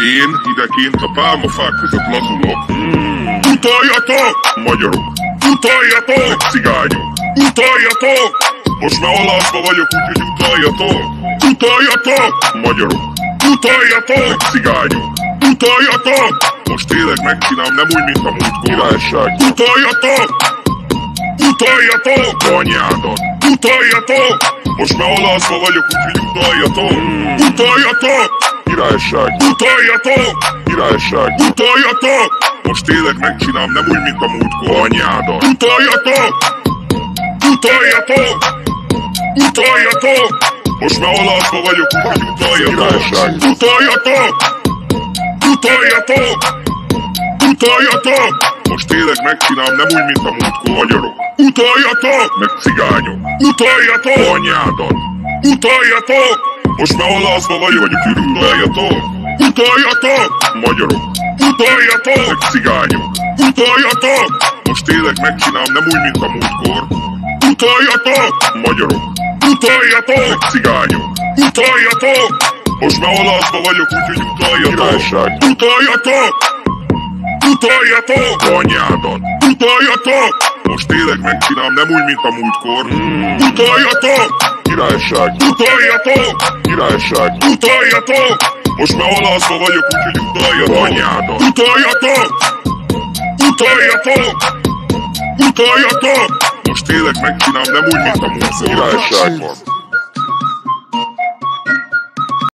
Én idekint a pálmafák között lazulok. Utaljatok! Magyarok! Utaljatok! Cigányok! Utaljatok! Most már alászva vagyok, úgyhogy utaljatok! Utaljatok! Magyarok! Utaljatok! Cigányok! Utaljatok! Most tényleg megcsinálom, nem úgy, mint a múltkor. Királyság! Utaljatok! Utaljatok! Anyádat! Utaljatok! Most már alászva vagyok, úgyhogy utaljatok! Utaljatok! Királyság! Utaljatok! Királyság! Utaljatok! Most tényleg megcsinálom, nem úgy, mint a múltkor. Anyádat! Utaljatok! Utaljatok! Utaljatok! Most már alászva vagyok, úgyhogy utaljatok! Királyság! Utaljatok! Utaljatok! Utaljatok! Most tényleg megcsinálom, nem úgy, mint a múltkor magyarok. Utaljatok! Meg cigányok! Utaljatok! Anyádat! Utaljatok! Most már alászva vagyok, vagyok utaljatok! Utaljatok! Magyarok! Utaljatok! Meg cigányok! Utaljatok! Most tényleg megcsinálom, nem úgy, mint a múltkor. Utaljatok! Magyarok! Utaljatok! Meg cigányok! Utaljatok! Most már alászva vagyok, úgyhogy utaljatok! Királyság! Utaljatok! Utaljatok! Anyádat! Utaljatok! Most tényleg megcsinálom, nem úgy, mint a múltkor. Utaljatok! Királyság! Utaljatok! Királyság! Utaljatok! Most már alászva vagyok, úgyhogy utaljatok! Anyádat! Utaljatok! Utaljatok! Utaljatok! Most tényleg megcsinálom, nem úgy, mint a múltkor. Királyság van!